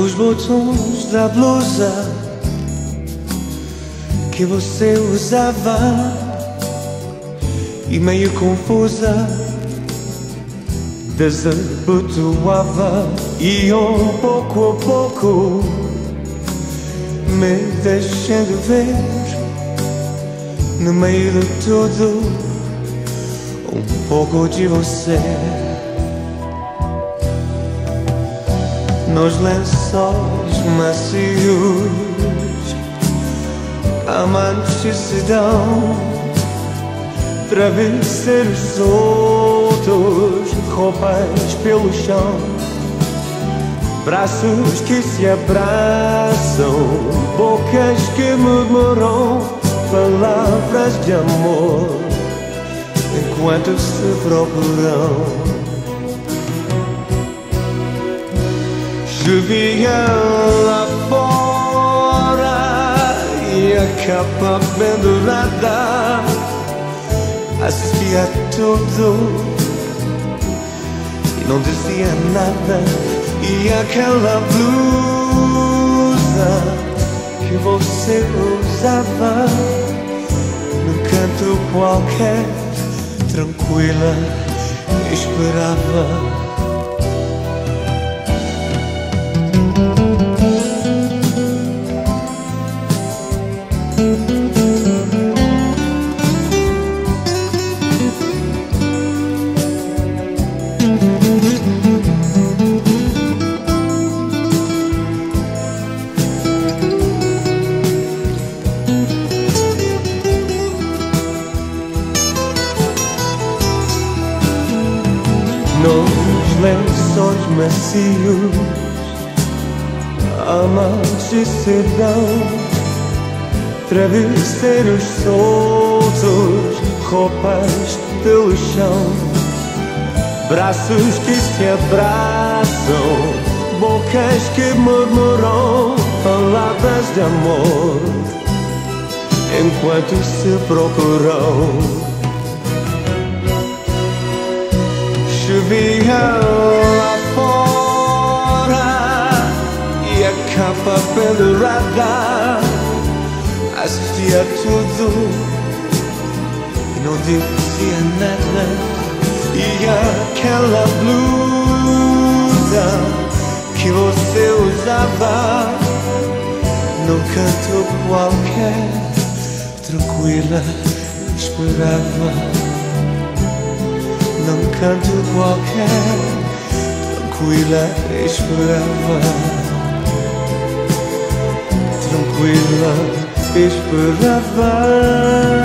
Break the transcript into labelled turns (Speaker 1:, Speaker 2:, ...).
Speaker 1: Os botões da blusa que você usava e meio confusa desabotoava e um pouco a pouco me deixando ver no meio de tudo um pouco de você nos lençóis macios. Amantes se dão travesseiros soltos roupas pelo chão braços que se abraçam bocas que murmuram palavras de amor enquanto se procuram Chovia lá fora e a capa pendurada assistia tudo e não dizia nada. E aquela blusa que você usava num canto qualquer tranquila esperava nos lençóis macios amantes de sedão travesseiros soltos roupas pelo chão. Braços que se abraçam bocas que murmuram palavras de amor. Enquanto se procuram chovia lá fora e a capa pendurada assistia tudo. E não dizia nada. E aquela blusa que você usava num canto qualquer tranquila esperava. Num canto qualquer, tranquila esperava, tranquila esperava.